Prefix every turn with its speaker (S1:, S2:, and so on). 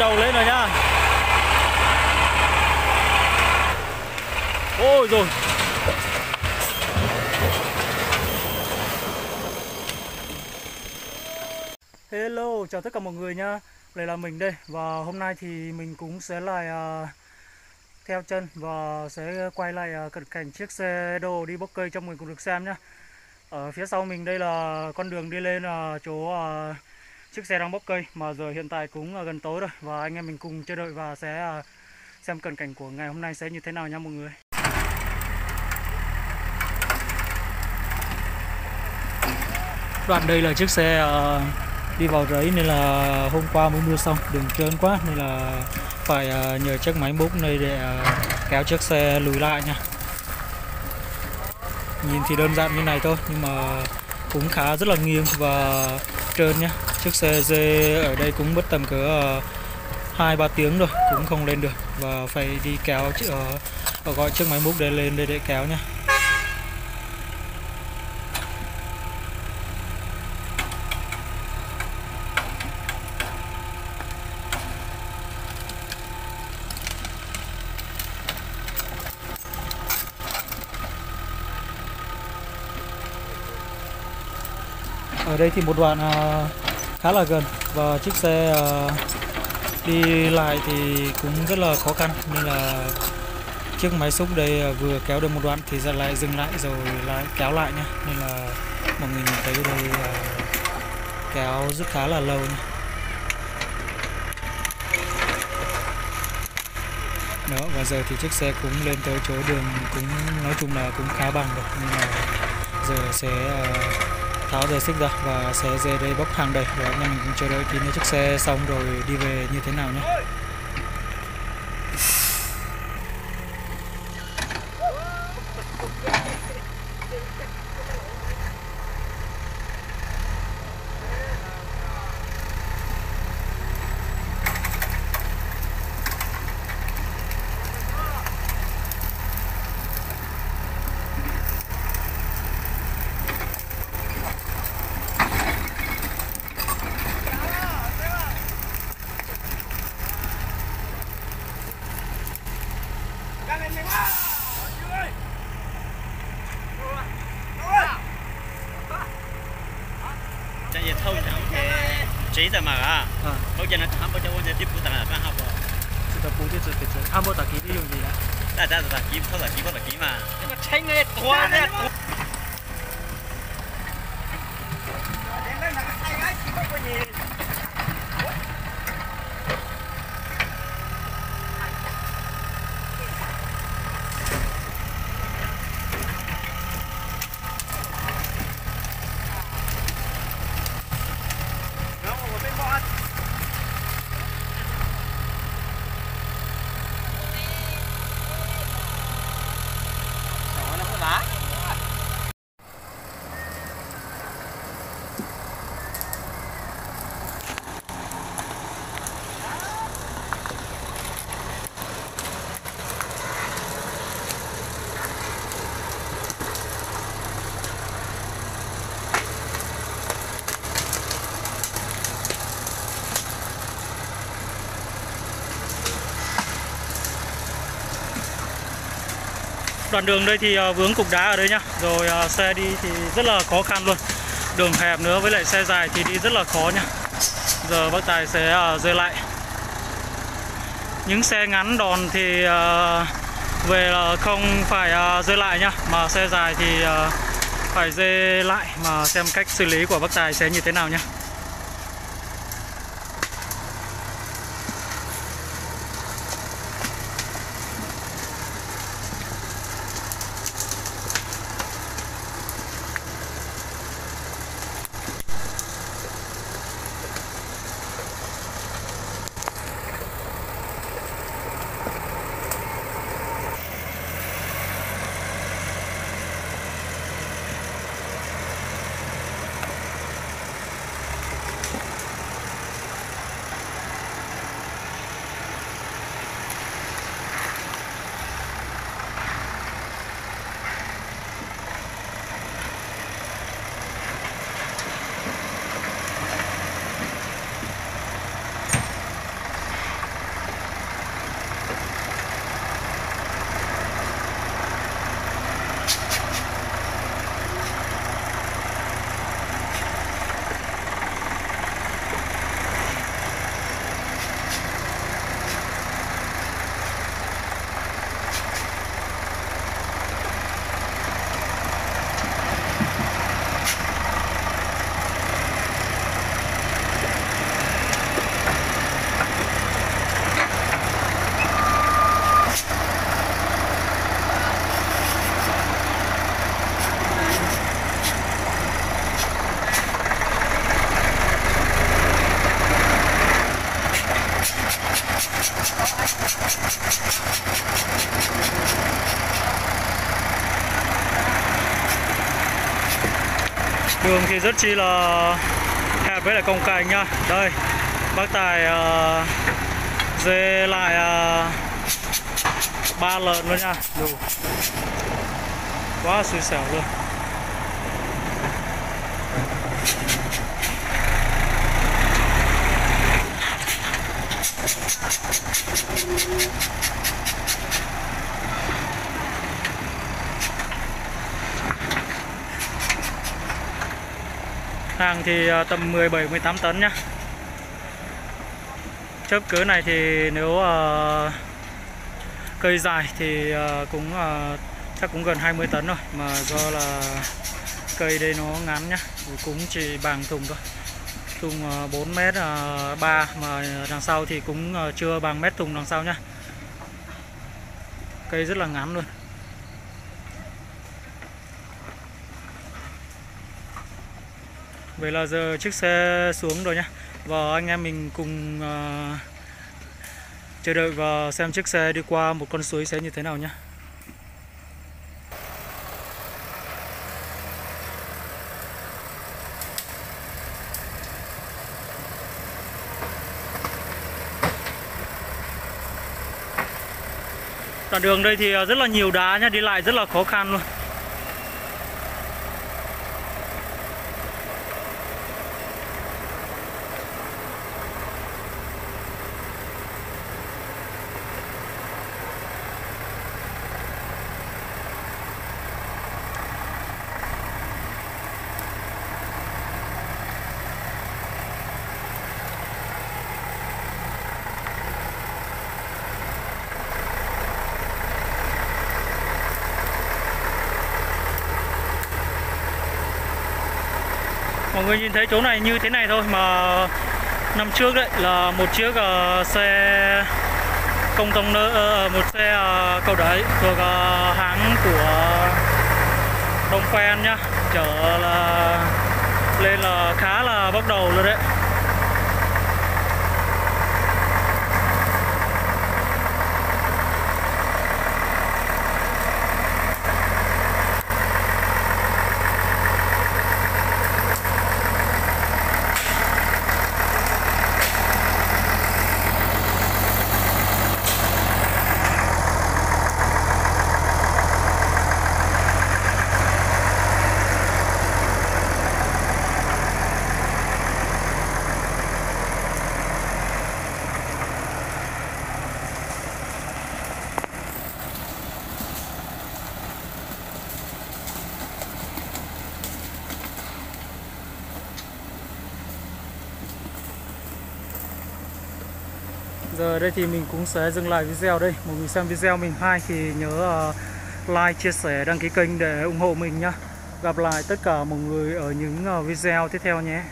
S1: đầu lên rồi nhá ôi rồi. Hello, chào tất cả mọi người nhá Đây là mình đây Và hôm nay thì mình cũng sẽ lại uh, theo chân Và sẽ quay lại uh, cận cảnh chiếc xe đồ đi bốc cây cho mọi người cùng được xem nhá. Ở phía sau mình đây là con đường đi lên uh, chỗ uh, chiếc xe đang bốc cây Mà giờ hiện tại cũng gần tối rồi. Và anh em mình cùng chờ đợi và sẽ à, xem cận cảnh của ngày hôm nay sẽ như thế nào nha mọi người. Đoạn đây là chiếc xe à, đi vào rẫy nên là hôm qua mới mưa xong. Đường trơn quá nên là phải à, nhờ chiếc máy múc này để kéo chiếc xe lùi lại nha. Nhìn thì đơn giản như này thôi nhưng mà cũng khá rất là nghiêng và trơn nhá. Chiếc xe dê ở đây cũng mất tầm cỡ ờ, hai ba tiếng rồi cũng không lên được. Và phải đi kéo uh, gọi chiếc máy múc để lên đây để kéo nha ở đây thì một đoạn à, khá là gần và chiếc xe à, đi lại thì cũng rất là khó khăn. Nên là chiếc máy xúc đây à, vừa kéo được một đoạn thì ra lại dừng lại rồi lại kéo lại nhá. Nên là mọi người nhìn thấy đây kéo rất khá là lâu nhá. đó, và giờ thì chiếc xe cũng lên tới chỗ đường cũng nói chung là cũng khá bằng được nhưng mà giờ sẽ tháo dây xích ra và sẽ dây đây bốc hàng đầy. Và anh em mình chờ đợi khi chiếc xe xong rồi đi về như thế nào nhé.
S2: ざまが、เขาจะนั้นทำประจำวันจะที่ปูต่างหากก็ห้าปอ
S1: สุดท้ายปูที่สุดที่สุดทำปูตะกี้ที่อยู่ดีละ
S2: แต่แต่ตะกี้เท่าตะกี้เท่าตะกี้มาแล้วก
S3: ็ใช้เงินตั
S2: วเนี่ยตัว
S1: Đoạn đường đây thì ờ, vướng cục đá ở đây nhá. Rồi ờ, xe đi thì rất là khó khăn luôn. Đường hẹp nữa với lại xe dài thì đi rất là khó nhá. Giờ bác Tài sẽ ờ, rơi lại. Những xe ngắn đòn thì về là không phải rơi lại nhá, Mà xe dài thì phải dê lại Mà xem cách xử lý của bác Tài sẽ như thế nào nhá. Đường thì rất chi là hẹp với lại cồng cành nha. Đây bác tài uh, dê lại uh, ba lợn luôn nha. Đủ. Quá xui xẻo luôn. Hàng thì ờ, tầm 17 18 tấn nhá. Chớp cỡ này thì nếu uh, cây dài thì uh, cũng uh, chắc cũng gần 20 tấn rồi mà do là cây đây nó ngắn nhá cũng chỉ bằng thùng thôi. Thùng uh, 4 mét uh, 3 mà đằng sau thì cũng uh, chưa bằng mét thùng đằng sau nhá. Cây rất là ngắn luôn. Vậy là giờ chiếc xe xuống rồi nhá. Và anh em mình cùng uh, chờ đợi và xem chiếc xe đi qua một con suối sẽ như thế nào nhá. Đoạn đường đây thì rất là nhiều đá nhá, đi lại rất là khó khăn luôn. Mọi người nhìn thấy chỗ này như thế này thôi mà năm trước đấy là một chiếc uh, xe công tông nơ uh, một xe uh, cầu đấy thuộc uh, hãng của Đông Phen nhá. Chở là lên là khá là bốc đầu luôn đấy. Giờ đây thì mình cũng sẽ dừng lại video đây. Mọi người xem video mình. Hay thì nhớ ờ, like, chia sẻ, đăng ký kênh để ủng hộ mình nhá. Gặp lại tất cả mọi người ở những ờ, video tiếp theo nhé.